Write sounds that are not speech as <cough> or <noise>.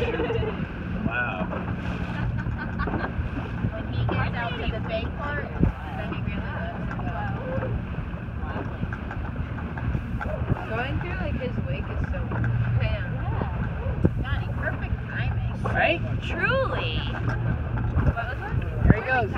<laughs> wow. when he gets out to the big part, then he really lets it. Going through like his wake is so man. Yeah. Johnny, perfect timing. Right? Truly. What was that? Here he goes.